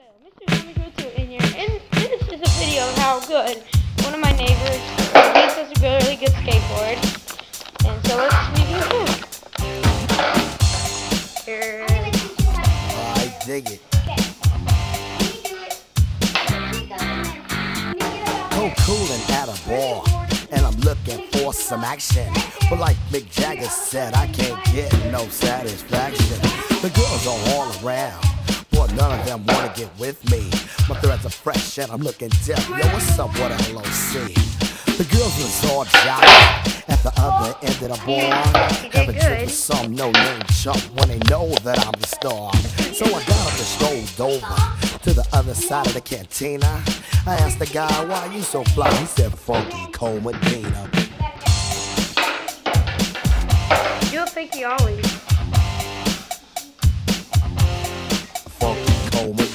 Hello, Mr. 2 in here, and this is a video of how good one of my neighbors makes us a really good skateboard. And so let's review him. Here. I dig it. So cool and at a bar, and I'm looking for some action. But like Mick Jagger said, I can't get no satisfaction. The girls are all around, none of them wanna get with me. My threads are fresh and I'm looking deaf. Yo, what's up with LOC? The girls was all jolly at the other end of the bar. Having good. drinking some no-name chump when they know that I'm the star. So I got up and strolled over to the other side of the cantina. I asked the guy, why you so fly? He said, Funky Cold Medina. A fakey always. Medina.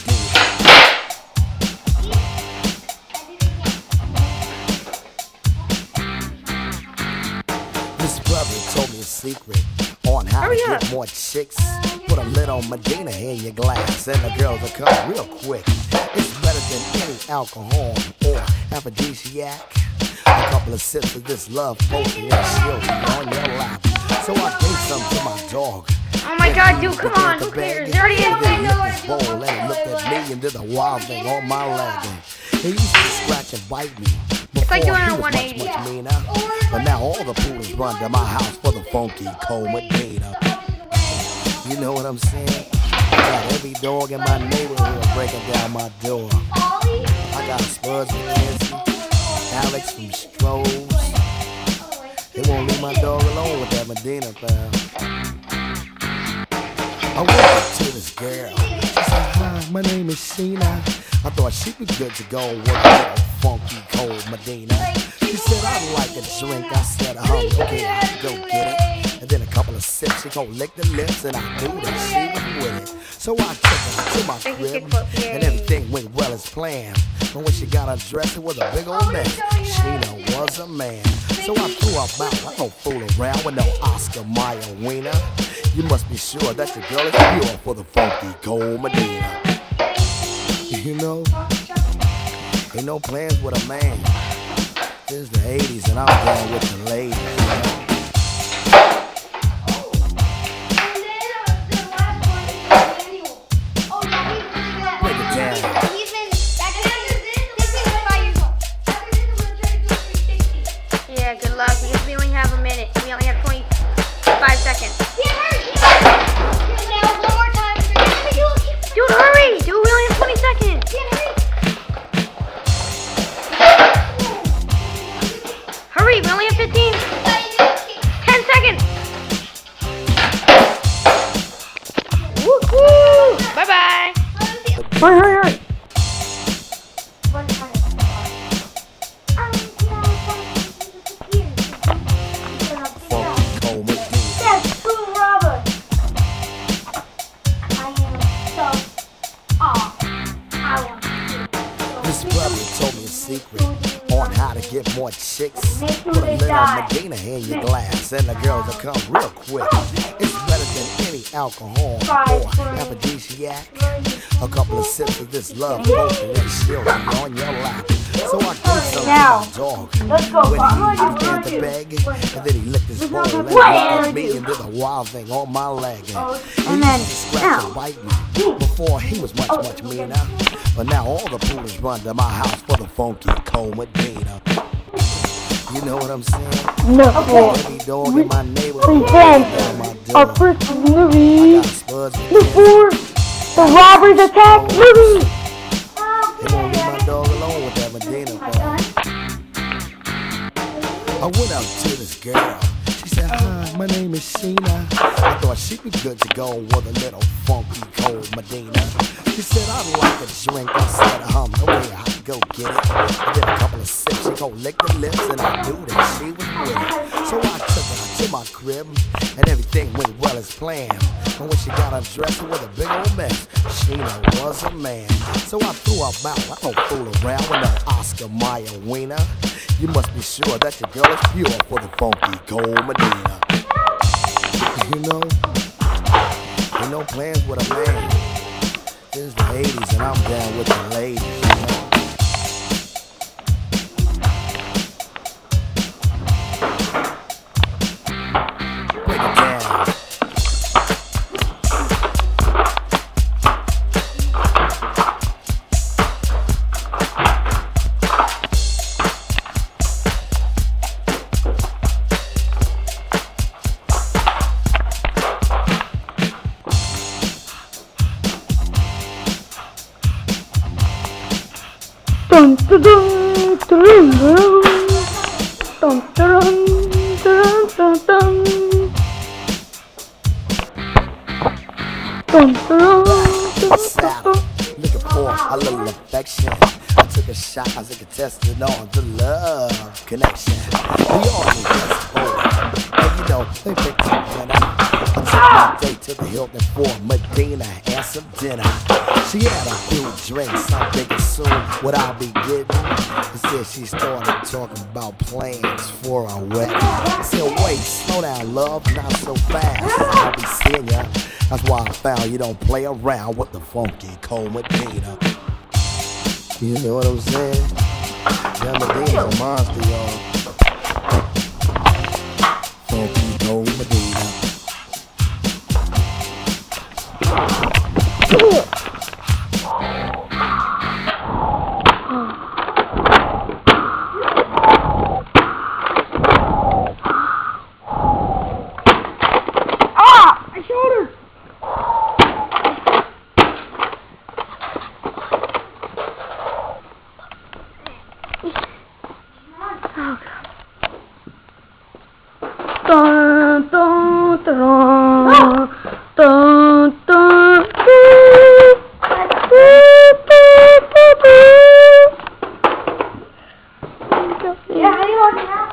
This brother told me a secret on how Hurry to up. get more chicks. Put a little Medina in your glass, and the girls will come real quick. It's better than any alcohol or aphrodisiac. A couple of sips of this love potion, and she'll be on your lap. So I gave some to my dog. Oh my god, dude, come on, to who cares? There already is. And then he licked his and he looked at me and did a wild thing on my leg. He used to scratch and bite me. It's like doing a 180. Much, much meaner. But now all the poolers run to my house for the funky cold Medina. You know what I'm saying? Got every dog in my neighborhood breaking down my door. I got Spuds MacKenzie, Alex from Strohs. They won't leave my dog alone with that Medina fam. I went up to this girl. She said, Hi, my name is Sheena. I thought she'd be good to go with a funky cold Medina. She said, I'd like a drink. I said, um, okay, I'll go get it. And then a couple of sips, she gon' lick the lips, and I knew that she was with it. So I took her to my crib, and everything went well as planned. But when she got undressed, it was a big old mess. Sheena was a man. So I threw her out. I don't fool around with no Oscar Mayer wiener. You must be sure that your girl is pure for the funky cold Medina. You know, ain't no plans with a man. This is the 80s and I'm going with the ladies. You know? Yeah, good luck because we only have a minute. We only have 25 seconds. Dude, hurry! Dude, we only have 20 seconds. Hurry, we only have 15. 10 seconds. Woo-hoo! Bye-bye. Hurry, hurry, hurry. And the girls will come real quick. It's better than any alcohol or aphrodisiac. A couple of sips of this love potion, she'll be on your lap. So I gave some Now, my dog. let's go. When he began to beg, and then he licked his bowl and What looked am I at me and did a wild thing on my leg. And Oh, he and then, used and now. bite me. Before he was much, oh. much meaner. But now all the poolers run to my house for the funky cold Medina. You know what I'm saying? No. Every dog in my neighborhood Present breaking down my our first movie before the robbers attack movie. They won't leave my dog alone with that Medina fam. I went out to this girl. She said, Hi, my name is Sheena. I thought she'd be good to go with a little funky cold Medina. She said, I'd like a drink. I said, um, okay, I'll go get it. I did a couple of sips. She gon' lick the lips, and I knew that she was with it. So I took her to my crib, and everything went well as planned. And when she got undressed, it was a big old mess. Sheena was a man. So I threw her out. I don't fool around with no Oscar Mayer wiener. You must be sure that your girl is pure for the funky cold Medina. You know, ain't no plans with a man. Is the 80s and I'm down with the ladies. Looking for a little affection. I took a shot as a contestant on the love connection. We all need this boy, and you know they picked up winner. I took my ah! date to the Hilton for Medina and some dinner. She had a few drinks. I'm thinking soon what I'll be getting. And said she started talking about plans for a wedding. I said, wait, slow down, love, not so fast. I'll be seeing ya. That's why I found you don't play around with the funky cold Medina. You know what I'm saying? That Medina's a monster, y'all. Funky cold Medina. Ah! My shoulder! Oh, God. Dun, dun, dun, dun, dun, dun. Yeah, how you walking out?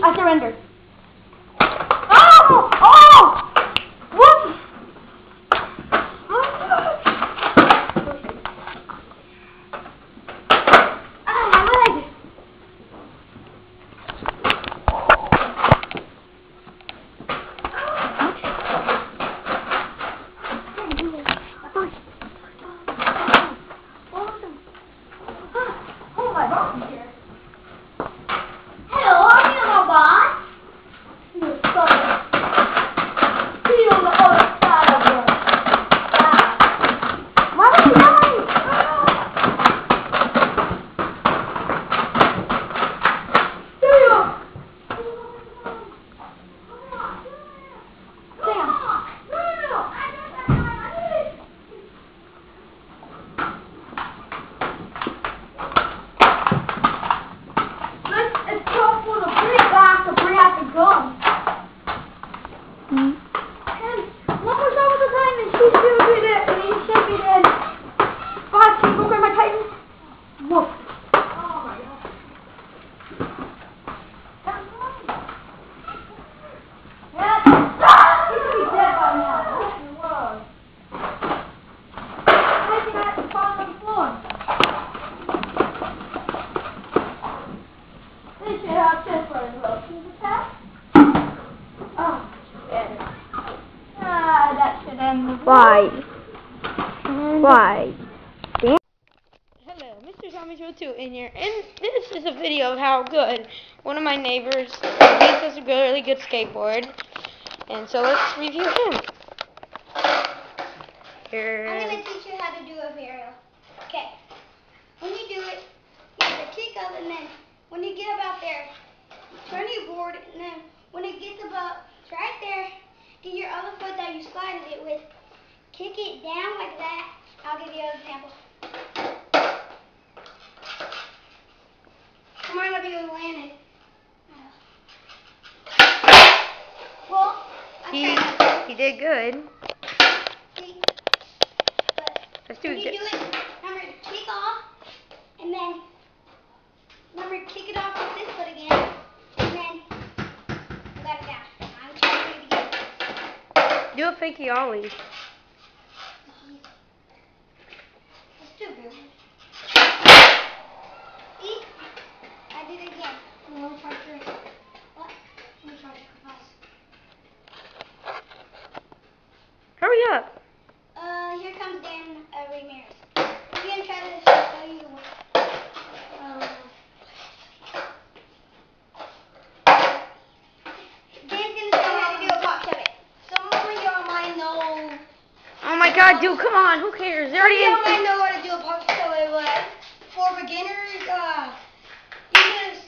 I surrender. Tommy202 in here, and this is a video of how good one of my neighbors beats us a really good skateboard, and so let's review him. Here. I'm going to teach you how to do a aerial. Okay. When you do it, you have to kick up, and then when you get about there, turn your board, and then when it gets about right there, get your other foot that you slided it with, kick it down like that. I'll give you an example. Come on, let me go land it. Well, He he did good. see, Let's do it. do it, remember kick off, and then remember kick it off with this foot again, and then let it down. I'm trying to do it again. Do a fakey ollie. Let's do it, Bill. See? I did it again. No, I'm trying to. What? I'm trying to cross. Hurry up. Uh, here comes Dan uh, Ramirez. He's gonna try to show you the way. Um, Dan's gonna show you how to do a pop shove it. Some of y'all might know. Dude, come on. Who cares? Y'all might know how to do a but for beginners, uh, you just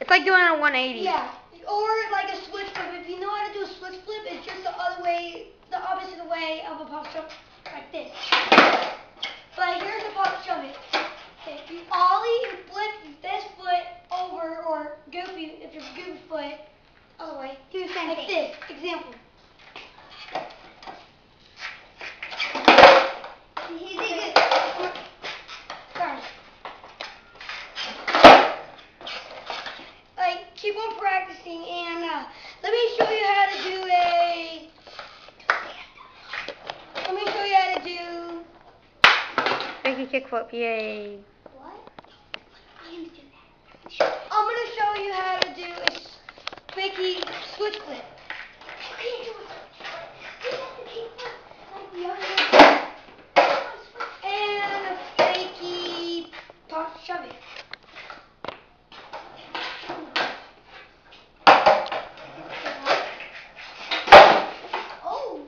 It's like doing a 180. yeah, or like a switch flip. If you know how to do a switch flip, it's just the other way, the opposite way of a pop shove, like this. But here's a pop shove it. Okay, you ollie and flip this foot over, or goofy if you're goofy foot, other way. Do the same like this. Example. He's good. Sorry. Like, keep and uh, let me show you how to do a. Let me show you how to do. Fakey kickflip, yay. What? I am do that. I'm gonna show you how to do a fakey switch flip. You can't do it. You have to keep it like the other way. And a fakey pop shove it. Oh.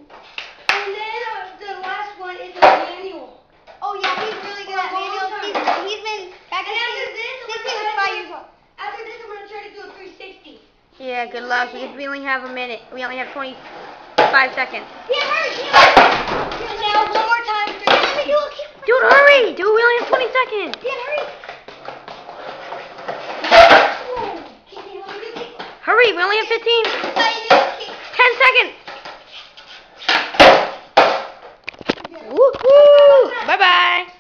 And then uh, the last one is a manual. Oh yeah, he's really good at manuals. He's, he's been practicing since he was five years old. After this, I'm gonna try to do a 360. Yeah, good luck because we only have a minute. We only have 25 seconds. Yeah, hurry! And now one more time. Let me do a kick. Dude, hurry! Dude, we only have 20 seconds. Yeah, hurry! Hurry, we only have 15. 10 seconds. Woo-hoo! Bye-bye.